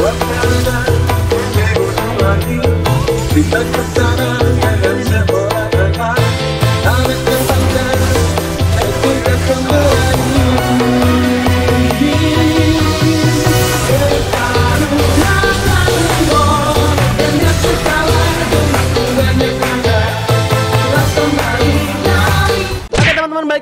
Oke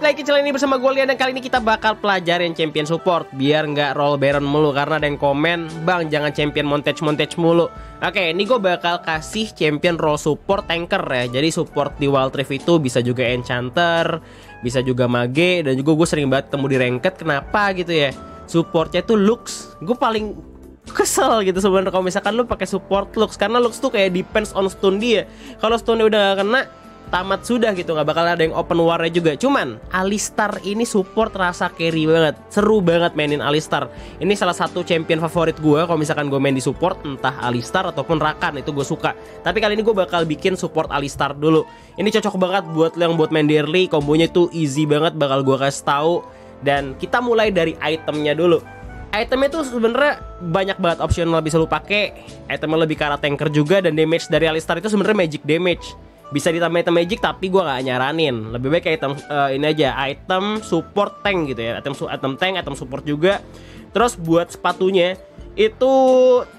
lagi channel ini bersama gue Lian dan kali ini kita bakal pelajarin champion support. Biar nggak roll baron mulu karena ada yang komen bang jangan champion montage montage mulu. Oke ini gue bakal kasih champion roll support tanker ya. Jadi support di Wild Rift itu bisa juga enchanter bisa juga mage dan juga gue sering banget temu di ranked. Kenapa gitu ya? Supportnya tuh looks gue paling kesel gitu sebenarnya kalau misalkan lu pakai support looks karena looks tuh kayak depends on stun dia. Kalau stunnya udah gak kena tamat sudah gitu nggak bakal ada yang open warnya juga. Cuman Alistar ini support rasa carry banget seru banget mainin Alistar. Ini salah satu champion favorit gue kalau misalkan gue main di support entah Alistar ataupun Rakan itu gue suka. Tapi kali ini gue bakal bikin support Alistar dulu. Ini cocok banget buat lo yang buat main di early kombonya tuh easy banget bakal gue kasih tahu. Dan kita mulai dari itemnya dulu. Itemnya tuh sebenarnya banyak banget opsional bisa lu pakai. Itemnya lebih arah tanker juga dan damage dari Alistar itu sebenarnya magic damage bisa ditambah item magic tapi gua nggak nyaranin. Lebih baik item eh, ini aja item support tank gitu ya. Item item tank item support juga. Terus buat sepatunya itu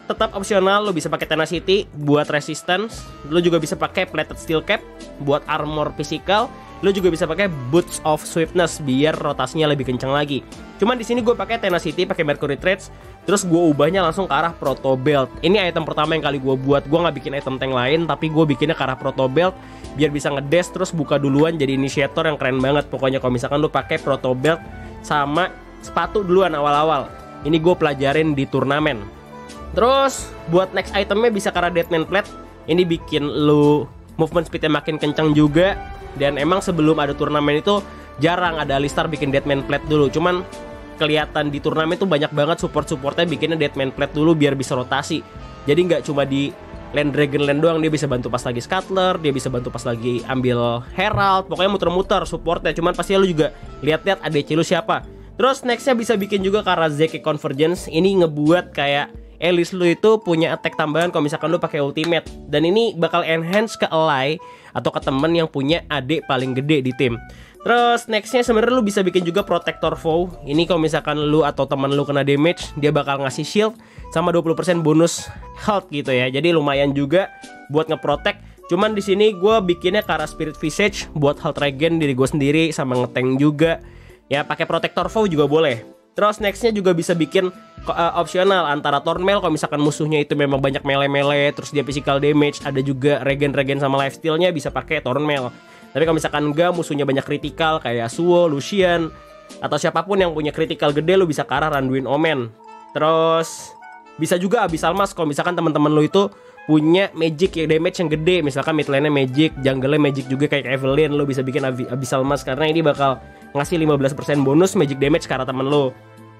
tetap opsional. Lo bisa pakai tenacity buat resistance. Lo juga bisa pakai plated steel cap buat armor physical lo juga bisa pakai boots of swiftness biar rotasinya lebih kencang lagi. Cuman di sini gue pakai tenacity pakai mercury threads terus gue ubahnya langsung ke arah proto belt. Ini item pertama yang kali gue buat. Gue nggak bikin item tank lain tapi gue bikinnya ke arah proto belt biar bisa ngedes terus buka duluan jadi initiator yang keren banget. Pokoknya kalau misalkan lo pakai proto belt sama sepatu duluan awal-awal ini gue pelajarin di turnamen. Terus buat next itemnya bisa karena Deadman Plate. Ini bikin lu movement speednya makin kencang juga Dan emang sebelum ada turnamen itu jarang ada Alistar bikin Deadman Plate dulu Cuman kelihatan di turnamen tuh banyak banget support-supportnya bikinnya Deadman Plate dulu biar bisa rotasi Jadi nggak cuma di Land Dragon Land doang dia bisa bantu pas lagi Scuttler, dia bisa bantu pas lagi ambil Herald, pokoknya muter-muter supportnya. Cuman pasti lu juga lihat-lihat ADC lu siapa. Terus nextnya bisa bikin juga karena Zeki Convergence ini ngebuat kayak Elis lu itu punya attack tambahan kalau misalkan lu pakai ultimate dan ini bakal enhance ke ally atau ke temen yang punya AD paling gede di tim. Terus nextnya sebenarnya lu bisa bikin juga protector foe. Ini kalau misalkan lu atau teman lu kena damage, dia bakal ngasih shield sama 20% bonus health gitu ya. Jadi lumayan juga buat ngeprotect. Cuman di sini gue bikinnya ke arah spirit visage buat health regen diri gue sendiri sama ngeteng juga. Ya pakai protector foe juga boleh. Terus nextnya juga bisa bikin uh, opsional antara Thornmail kalau misalkan musuhnya itu memang banyak melee-melee terus dia physical damage ada juga regen-regen sama lifesteal-nya bisa pakai Thornmail. Tapi kalau misalkan enggak musuhnya banyak kritikal kayak Suo, Lucian atau siapa pun yang punya kritikal gede lu bisa ke Randuin Omen. Terus bisa juga Abyssal Mask kalau misalkan teman-teman lu itu punya magic ya damage yang gede misalkan mid lane-nya magic, jungle-nya magic juga kayak Evelyn lu bisa bikin Ab- Abyssal Mask karena ini bakal ngasih 15% bonus magic damage ke arah temen lu.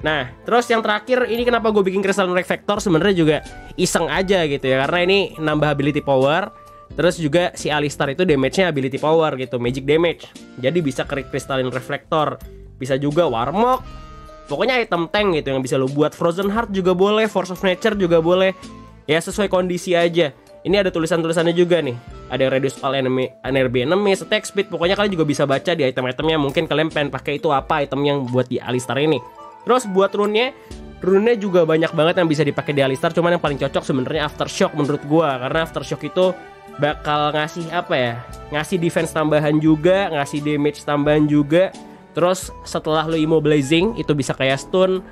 Nah, terus yang terakhir ini kenapa gue bikin Crystal Reflector sebenarnya juga iseng aja gitu ya karena ini nambah ability power Terus juga si Alistar itu damage-nya ability power gitu, magic damage. Jadi bisa krik Crystalline Reflector, bisa juga Warmog. Pokoknya item tank gitu yang bisa lo buat Frozen Heart juga boleh, Force of Nature juga boleh. Ya sesuai kondisi aja. Ini ada tulisan-tulisannya juga nih. Ada reduce all enemy, NRB enemies, attack speed. Pokoknya kalian juga bisa baca di item-itemnya. Mungkin kalian pengen pakai itu apa item yang buat di Alistar ini. Terus buat rune-nya, rune juga banyak banget yang bisa dipakai di Alistar. Cuman yang paling cocok sebenarnya Aftershock menurut gua karena Aftershock itu bakal ngasih apa ya? Ngasih defense tambahan juga, ngasih damage tambahan juga. Terus setelah lo immobilizing itu bisa kayak stun,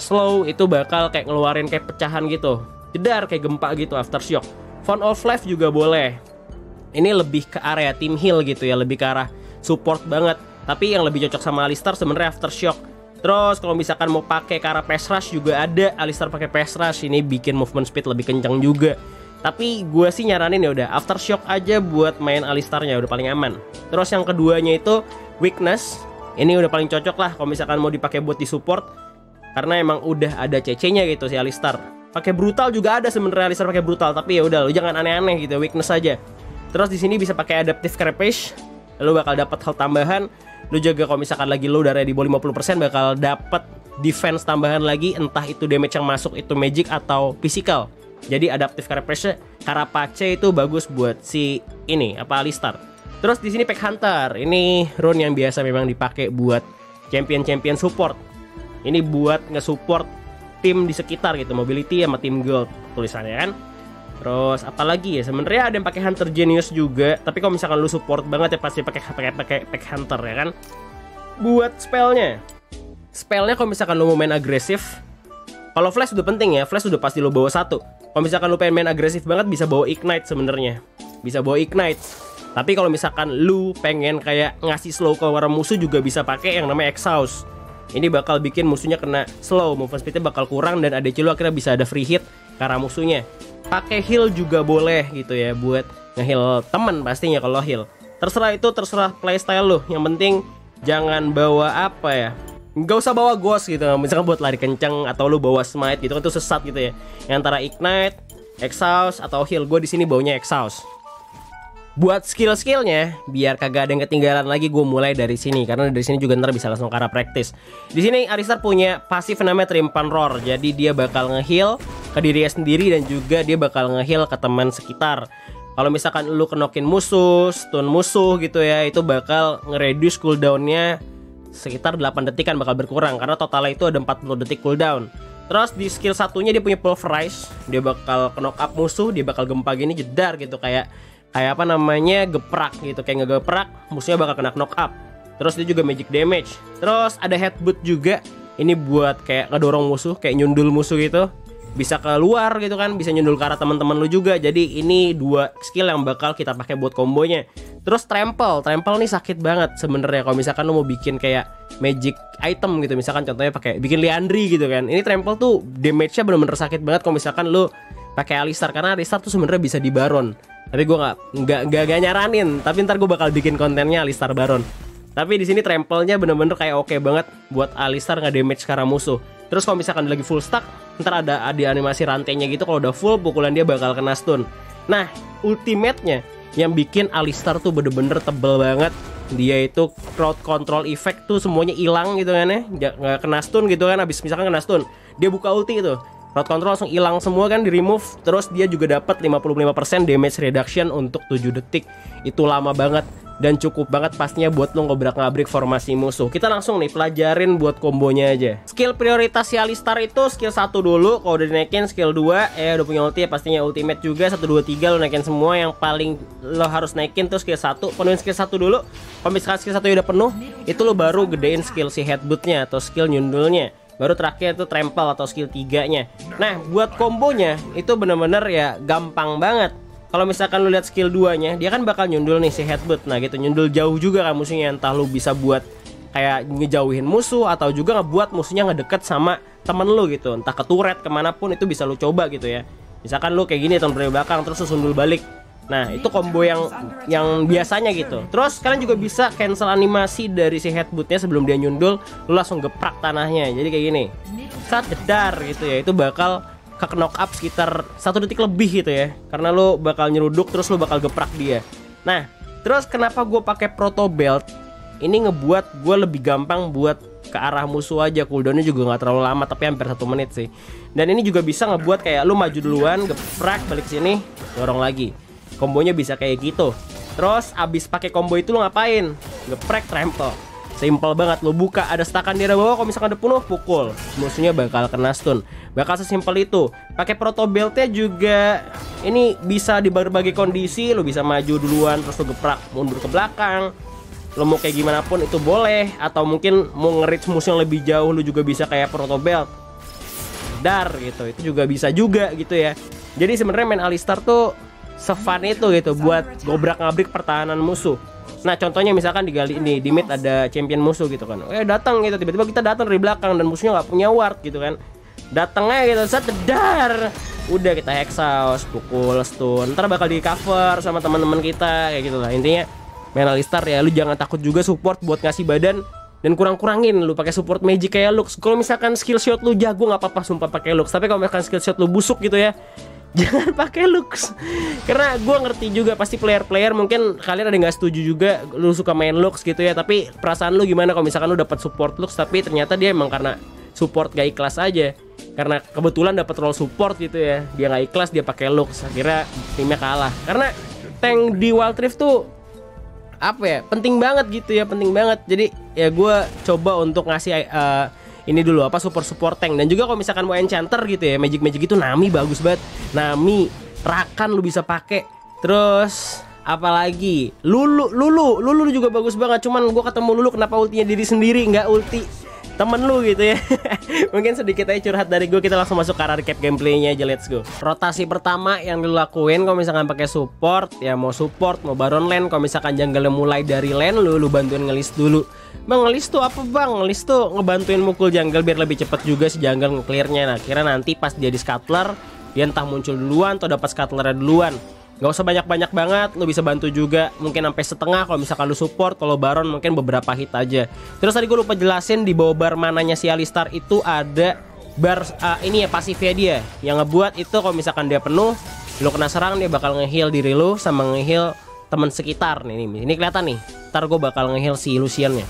slow itu bakal kayak ngeluarin kayak pecahan gitu. Jedar kayak gempa gitu aftershock. Font of Life juga boleh. Ini lebih ke area tim heal gitu ya, lebih ke arah support banget. Tapi yang lebih cocok sama Alistar sebenarnya aftershock. Terus kalau misalkan mau pakai ke arah pass rush juga ada Alistar pakai pass rush ini bikin movement speed lebih kencang juga. Tapi gue sih nyaranin ya udah aftershock aja buat main Alistarnya udah paling aman. Terus yang keduanya itu weakness. Ini udah paling cocok lah kalau misalkan mau dipakai buat di support karena emang udah ada CC-nya gitu si Alistar. Pakai brutal juga ada sebenarnya Alistar pakai brutal, tapi ya udah lu jangan aneh-aneh gitu, weakness aja. Terus di sini bisa pakai adaptive crapace, lu bakal dapat hal tambahan. Lu juga kalau misalkan lagi lu darah di bawah 50% bakal dapat defense tambahan lagi entah itu damage yang masuk itu magic atau physical. Jadi adaptive carapace Carapace itu bagus buat si ini apa Alistar. Terus di sini Pack Hunter. Ini rune yang biasa memang dipakai buat champion-champion support. Ini buat nge-support tim di sekitar gitu, mobility sama tim gold tulisannya kan. Terus apalagi ya sebenarnya ada yang pakai Hunter Genius juga, tapi kalau misalkan lu support banget ya pasti pakai pakai pakai pack Hunter ya kan. Buat spellnya, spellnya kalau misalkan lu mau main agresif, kalau flash udah penting ya, flash udah pasti lu bawa satu. Kalau misalkan lu pengen main agresif banget bisa bawa ignite sebenarnya, bisa bawa ignite. Tapi kalau misalkan lu pengen kayak ngasih slow ke orang musuh juga bisa pakai yang namanya exhaust. Ini bakal bikin musuhnya kena slow, movement speednya bakal kurang dan ADC lu akhirnya bisa ada free hit arah musuhnya pakai heal juga boleh gitu ya buat ngeheal temen pastinya kalau heal. Terserah itu terserah playstyle lo yang penting jangan bawa apa ya nggak usah bawa ghost gitu. Misalkan buat lari kenceng atau lu bawa smite gitu kan itu sesat gitu ya. Yang antara ignite exhaust atau heal. Gue di sini baunya exhaust. Buat skill-skillnya biar kagak ada yang ketinggalan lagi gue mulai dari sini. Karena dari sini juga ntar bisa langsung cara praktis di sini Aristar punya pasif namanya Trimpan Roar. Jadi dia bakal ngeheal ke dirinya sendiri dan juga dia bakal ngeheal ke teman sekitar. Kalau misalkan lu kenokin musuh stun musuh gitu ya itu bakal nge-reduce cooldownnya sekitar 8 detik kan bakal berkurang karena totalnya itu ada 40 detik cooldown. Terus di skill satunya dia punya pulverize, dia bakal knock up musuh, dia bakal gempa gini jedar gitu kayak kayak apa namanya geprak gitu. Kayak ngegeprak musuhnya bakal kena knock up terus dia juga magic damage. Terus ada headbutt juga ini buat kayak ngedorong musuh kayak nyundul musuh gitu bisa keluar gitu kan bisa nyundul ke arah teman-teman lu juga. Jadi ini dua skill yang bakal kita pakai buat kombonya. Terus trample trample nih sakit banget sebenarnya. Kalau misalkan lu mau bikin kayak magic item gitu misalkan contohnya pakai bikin liandri gitu kan. Ini trample tuh damage-nya bener-bener sakit banget kalau misalkan lu pakai alistar. Karena alistar tuh sebenarnya bisa di baron. Tapi gue nggak nggak nggak nyaranin. Tapi ntar gue bakal bikin kontennya Alistar Baron. Tapi di sini trample-nya bener-bener kayak oke okay banget buat Alistar nggak damage sekarang musuh terus kalau misalkan lagi full stack ntar ada ada animasi rantainya gitu kalau udah full pukulan dia bakal kena stun. Nah ultimate-nya yang bikin Alistar tuh bener-bener tebel banget. Dia itu crowd control effect tuh semuanya hilang gitu kan ya. Nggak kena stun gitu kan abis misalkan kena stun. Dia buka ulti itu. Road control langsung hilang semua kan di remove. Terus dia juga dapat 55% damage reduction untuk 7 detik. Itu lama banget dan cukup banget pastinya buat lo ngobrak-ngabrik formasi musuh. Kita langsung nih pelajarin buat kombonya aja. Skill prioritas si Alistar itu skill 1 dulu. Kalau udah dinaikin skill 2 eh udah punya ulti ya pastinya ultimate juga. 1, 2, 3 lo naikin semua. Yang paling lo harus naikin tuh skill 1 Penuhin skill 1 dulu. Kalau misalkan skill 1 udah penuh Itu lo baru gedein skill si headbuttnya atau skill nyundulnya. Baru terakhir itu trample atau skill tiganya. Nah buat kombonya itu bener-bener ya gampang banget kalau misalkan lu lihat skill 2 nya dia kan bakal nyundul nih si headbutt. Nah gitu. Nyundul jauh juga kan musuhnya. Entah lu bisa buat kayak ngejauhin musuh atau juga ngebuat musuhnya ngedeket sama temen lu gitu. Entah ke turret ke mana pun itu bisa lu coba gitu ya. Misalkan lu kayak gini tahun dari belakang terus lu sundul balik. Nah itu combo yang yang biasanya gitu. Terus kalian juga bisa cancel animasi dari si headbuttnya sebelum dia nyundul. Lu langsung geprak tanahnya. Jadi kayak gini. Saat jedar gitu ya. Itu bakal ke knock up sekitar satu detik lebih gitu ya. Karena lu bakal nyeruduk terus lu bakal geprak dia. Nah terus kenapa gue pakai proto belt? Ini ngebuat gue lebih gampang buat ke arah musuh aja. Cooldownnya juga nggak terlalu lama tapi hampir satu menit sih. Dan ini juga bisa ngebuat kayak lu maju duluan geprak balik sini dorong lagi. Kombonya bisa kayak gitu. Terus abis pakai combo itu lo ngapain? Geprek trample simple banget lo buka ada stakan di bawah kalau misalkan ada penuh pukul. Musuhnya bakal kena stun bakal sesimpel itu. Pakai proto beltnya juga ini bisa di berbagai kondisi. Lo bisa maju duluan terus lo geprak mundur ke belakang. Lo mau kayak gimana pun itu boleh. Atau mungkin mau ngerit musuh yang lebih jauh lo juga bisa kayak proto belt. Dar gitu itu juga bisa juga gitu ya. Jadi sebenarnya main Alistar tuh sefun itu gitu buat gobrak ngabrik pertahanan musuh. Nah contohnya misalkan di gali ini di mid ada champion musuh gitu kan, eh datang gitu tiba-tiba kita datang dari belakang dan musuhnya nggak punya ward gitu kan, datangnya gitu set dar, udah kita hexaus, pukul stun, ntar bakal di cover sama teman-teman kita kayak gitu lah. Intinya. Main Alistar ya. Lu jangan takut juga support buat ngasih badan dan kurang-kurangin. Lu pakai support magic kayak Lux. Kalau misalkan skill shot lu jago nggak apa-apa sumpah pakai Lux, tapi kalau misalkan skill shot lu busuk gitu ya, jangan pakai looks karena gue ngerti juga pasti player-player mungkin kalian ada nggak setuju juga lu suka main looks gitu ya. Tapi perasaan lu gimana kalau misalkan lu dapat support looks tapi ternyata dia emang karena support gak ikhlas aja. Karena kebetulan dapat role support gitu ya. Dia nggak ikhlas dia pakai Lux akhirnya timnya kalah. Karena tank di Wild Rift tuh apa ya penting banget gitu ya penting banget. Jadi ya gue coba untuk ngasih uh, ini dulu apa support support tank. Dan juga kalau misalkan mau enchanter gitu ya magic magic itu Nami bagus banget. Nami Rakan lu bisa pakai. Terus apalagi? Lulu Lulu. Lulu juga bagus banget. Cuman gue ketemu Lulu kenapa ultinya diri sendiri nggak ulti temen lu gitu ya. Mungkin sedikit aja curhat dari gue Kita langsung masuk ke arah recap gameplaynya aja Let's go. Rotasi pertama yang dilakuin Kalau misalkan pakai support Ya mau support Mau baron lane Kalau misalkan jungle mulai dari lane Lu, lu bantuin ngelis dulu. Bang ngelis tuh apa bang? Ngelis tuh ngebantuin mukul jungle Biar lebih cepet juga si jungle nge-clearnya. Nah kira nanti pas dia di scuttler Dia entah muncul duluan Atau dapat scuttlernya duluan Gak usah banyak-banyak banget, lu bisa bantu juga mungkin sampai setengah kalau misalkan lu support, kalau Baron mungkin beberapa hit aja. Terus tadi gue lupa jelasin di bawah bar mananya si Alistar itu ada bar uh, ini ya pasifnya dia yang ngebuat itu kalau misalkan dia penuh, lu kena serang dia bakal ngeheal diri lu sama ngeheal teman sekitar nih ini, ini kelihatan nih. Ntar gue bakal ngeheal si Luciannya.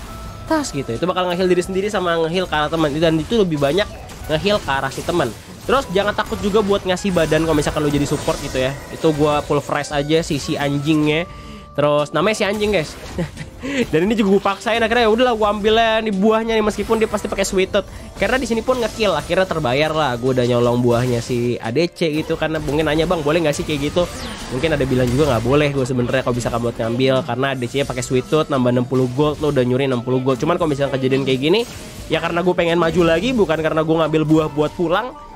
Tas gitu, itu bakal ngeheal diri sendiri sama ngeheal ke arah teman dan itu lebih banyak ngeheal ke arah si teman. Terus jangan takut juga buat ngasih badan kalau misalkan lu jadi support gitu ya. Itu gua full fresh aja sisi anjingnya. Terus namanya si anjing guys. Dan ini juga gue paksain akhirnya ya udahlah gue ambilnya nih buahnya nih meskipun dia pasti pakai tooth. Karena di sini pun ngekill akhirnya terbayar lah. Gue udah nyolong buahnya si ADC gitu karena mungkin nanya bang boleh nggak sih kayak gitu? Mungkin ada bilang juga nggak boleh gue sebenarnya kalau bisa kamu ngambil karena ADC-nya pakai tooth nambah 60 gold lo udah nyuri 60 gold. Cuman kalau misalnya kejadian kayak gini ya karena gue pengen maju lagi bukan karena gue ngambil buah buat pulang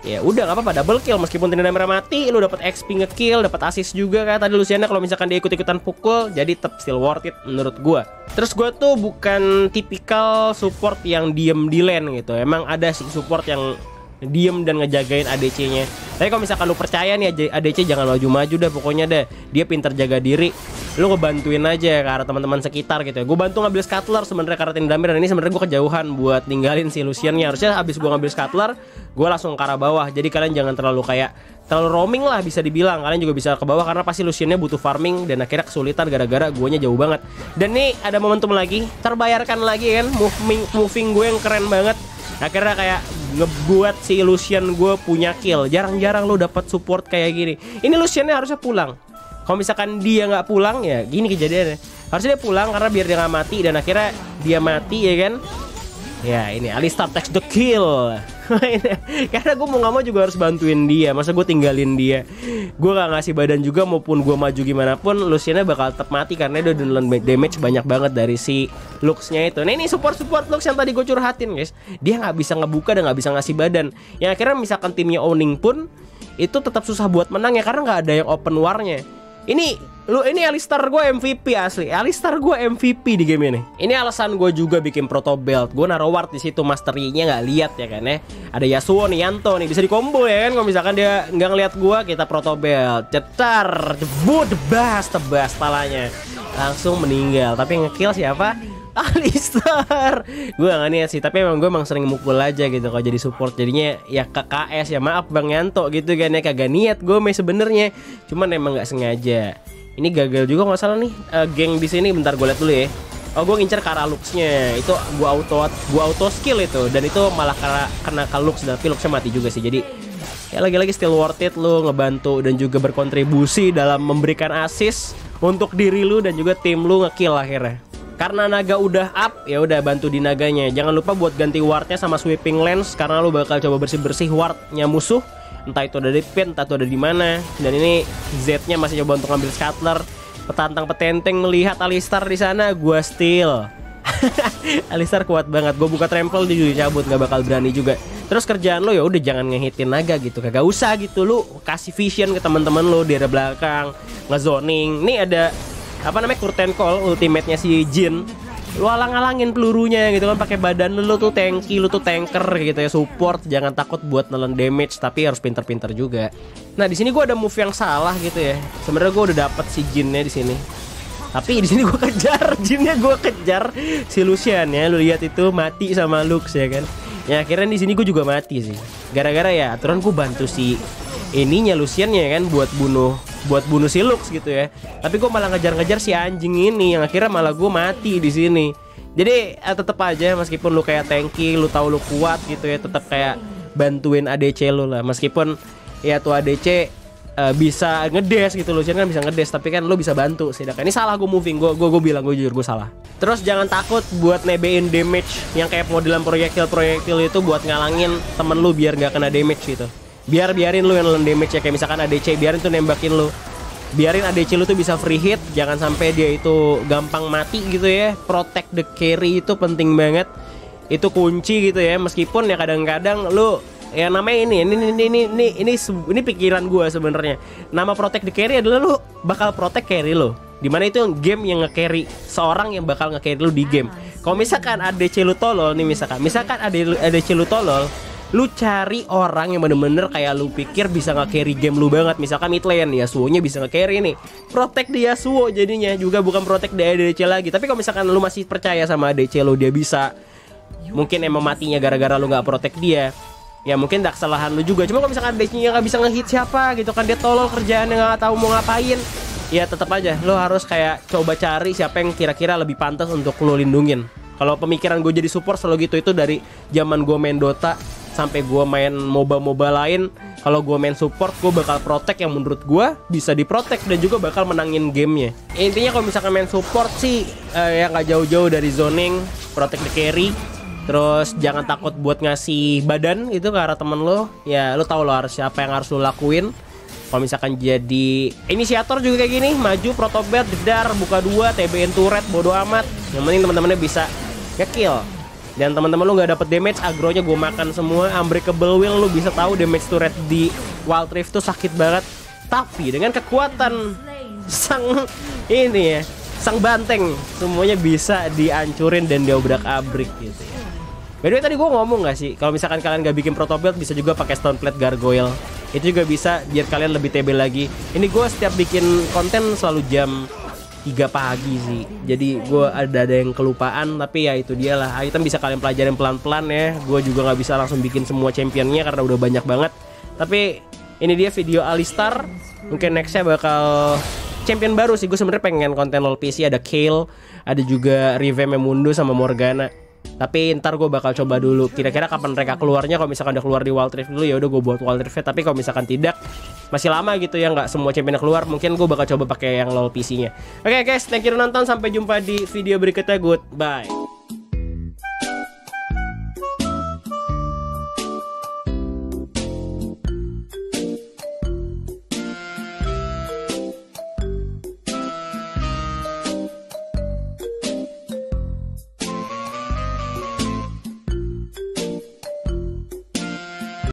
ya udah nggak apa-apa double kill. Meskipun merah mati lu dapat XP ngekill dapat assist juga kan. Tadi Luciana kalau misalkan dia ikut-ikutan pukul jadi tetap still worth it menurut gua. Terus gua tuh bukan tipikal support yang diem di lane gitu. Emang ada support yang diem dan ngejagain ADC-nya. Tapi kalau misalkan lu percaya nih ADC jangan maju-maju dah pokoknya deh. Dia pinter jaga diri. Lu ngebantuin aja ke arah teman-teman sekitar gitu ya. Gue bantu ngambil scuttler sebenarnya karena Tindamir dan ini sebenarnya gue kejauhan buat ninggalin si Lucian-nya. Harusnya habis gue ngambil scuttler, gue langsung ke arah bawah. Jadi kalian jangan terlalu kayak terlalu roaming lah bisa dibilang kalian juga bisa ke bawah karena pasti Luciannya butuh farming dan akhirnya kesulitan gara-gara guanya jauh banget dan nih ada momentum lagi terbayarkan lagi kan moving moving gue yang keren banget akhirnya kayak ngebuat si Lucian gue punya kill. Jarang-jarang lo dapat support kayak gini. Ini Luciannya harusnya pulang. Kalau misalkan dia nggak pulang ya gini kejadiannya. Harusnya dia pulang karena biar dia nggak mati dan akhirnya dia mati ya kan Ya ini Alistar takes the kill. Karena gue mau gak mau juga harus bantuin dia. Masa gue tinggalin dia? Gue gak ngasih badan juga maupun gue maju gimana pun Luciana bakal tetap mati Karena dia udah damage banyak banget dari si Luxnya itu. Nah ini support-support Lux yang tadi gue curhatin guys. Dia gak bisa ngebuka dan gak bisa ngasih badan. Yang akhirnya misalkan timnya owning pun Itu tetap susah buat menang ya Karena gak ada yang open warnya Ini Lu ini Alistar gue MVP asli. Alistar gue MVP di game ini. Ini alasan gue juga bikin proto belt. Gue naruh ward di situ masterinya nggak lihat ya kan ya. Ada Yasuo nih Yanto nih bisa dikombo ya kan. Kalau misalkan dia nggak ngeliat gue kita proto belt. Cetar, jebut, tebas, tebas palanya. Langsung meninggal. Tapi ngekill siapa? Alistar Gue gak niat sih Tapi emang gue emang sering mukul aja gitu Kalau jadi support. Jadinya ya KKS ya maaf Bang Yanto gitu kan ya Kagak niat gue sebenarnya. Cuman emang gak sengaja. Ini gagal juga nggak salah nih. Uh, geng di sini bentar gue lihat dulu ya. Oh gue ngincer ke arah luxnya itu gue auto gue auto skill itu. Dan itu malah kena ke lux tapi luxnya mati juga sih. Jadi ya lagi-lagi still worth it lu ngebantu dan juga berkontribusi dalam memberikan assist untuk diri lu dan juga tim lu ngekill akhirnya karena naga udah up ya udah bantu di naganya. Jangan lupa buat ganti wardnya sama sweeping lens karena lu bakal coba bersih bersih wardnya musuh. Entah itu ada di pin entah itu ada di mana. Dan ini Z-nya masih coba untuk ngambil scuttler. Petantang petenteng melihat Alistar di sana gua steal. Alistar kuat banget. Gue buka trample dia juga cabut nggak bakal berani juga. Terus kerjaan lo ya udah jangan ngehitin naga gitu. Kagak usah gitu lu kasih vision ke teman-teman lo di area belakang ngezoning. Nih ada apa namanya curtain call ultimate-nya si Jin. Lu alang-alangin pelurunya gitu kan pakai badan lu, tuh tanky lu tuh tanker gitu ya support. Jangan takut buat nelen damage tapi harus pinter-pinter juga. Nah di sini gua ada move yang salah gitu ya. Sebenarnya gua udah dapet si jinnya di sini. Tapi di sini gua kejar jinnya gua kejar si Lucian ya. Lu lihat itu mati sama Lux ya kan. Ya akhirnya di sini gua juga mati sih. Gara-gara ya aturan gua bantu si ininya Lucian ya kan buat bunuh buat bunuh si Lux gitu ya. Tapi gue malah ngejar-ngejar si anjing ini yang akhirnya malah gue mati di sini. Jadi eh, tetap aja meskipun lu kayak tanky, lu tahu lu kuat gitu ya, tetap kayak bantuin ADC lu lah. Meskipun ya tuh ADC eh, bisa ngedes gitu loh, kan bisa ngedes tapi kan lu bisa bantu sih. Ini salah gue moving, gue gue gue bilang gue jujur gue salah. Terus jangan takut buat nebein damage yang kayak modelan proyektil-proyektil itu buat ngalangin temen lu biar nggak kena damage gitu. Biar biarin lu yang nelen damage ya kayak misalkan ADC biarin tuh nembakin lu. Biarin ADC lu tuh bisa free hit. Jangan sampai dia itu gampang mati gitu ya. Protect the carry itu penting banget. Itu kunci gitu ya. Meskipun ya kadang-kadang lu ya namanya ini ini ini ini ini ini, ini pikiran gue sebenarnya. Nama protect the carry adalah lu bakal protect carry lo di mana itu game yang nge-carry seorang yang bakal nge-carry lu di game. Kalau misalkan ADC lu tolol nih misalkan. Misalkan ADC lu tolol lu cari orang yang bener-bener kayak lu pikir bisa nggak carry game lu banget. Misalkan mid lane Yasuo-nya bisa nggak carry nih. Protect dia Yasuo jadinya juga bukan protect dia ADC lagi. Tapi kalau misalkan lu masih percaya sama ADC lu dia bisa. Mungkin emang matinya gara-gara lu nggak protect dia. Ya mungkin tak kesalahan lu juga. Cuma kalau misalkan ADC-nya nggak bisa ngehit siapa gitu kan dia tolol kerjaan yang nggak tahu mau ngapain. Ya tetap aja lu harus kayak coba cari siapa yang kira-kira lebih pantas untuk lu lindungin. Kalau pemikiran gue jadi support selalu gitu itu dari zaman gue main Dota sampai gue main moba-moba lain kalau gue main support gue bakal protect yang menurut gue bisa diprotek dan juga bakal menangin gamenya. Intinya kalau misalkan main support sih uh, ya nggak jauh-jauh dari zoning protect the carry terus jangan takut buat ngasih badan itu ke arah temen lo. Ya lo tau lo harus siapa yang harus lo lakuin. Kalau misalkan jadi inisiator juga kayak gini maju protobet jedar buka dua TBN turret bodo amat. Yang penting teman-temannya bisa ngekill dan teman-teman lu nggak dapet damage agronya gue makan semua unbreakable will lu bisa tahu damage turret di wild rift tuh sakit banget. Tapi dengan kekuatan sang ini ya sang banteng semuanya bisa dihancurin dan diobrak abrik gitu ya. By the way tadi gue ngomong gak sih kalau misalkan kalian gak bikin proto build bisa juga pakai stone plate gargoyle. Itu juga bisa biar kalian lebih TB lagi. Ini gue setiap bikin konten selalu jam 3 pagi sih. Jadi gue ada ada yang kelupaan tapi ya itu dia lah. Item bisa kalian pelajarin pelan-pelan ya. Gue juga nggak bisa langsung bikin semua championnya karena udah banyak banget. Tapi ini dia video Alistar. Mungkin nextnya bakal champion baru sih. Gue sebenarnya pengen konten LoL PC ada Kale ada juga Revamp Mundo sama Morgana. Tapi ntar gue bakal coba dulu. Kira-kira kapan mereka keluarnya? Kalau misalkan udah keluar di Wild Rift dulu ya udah gue buat Wild Rift tapi kalau misalkan tidak masih lama gitu ya nggak semua champion keluar. Mungkin gue bakal coba pakai yang LoL PC-nya oke okay, guys thank you nonton. Sampai jumpa di video berikutnya. Goodbye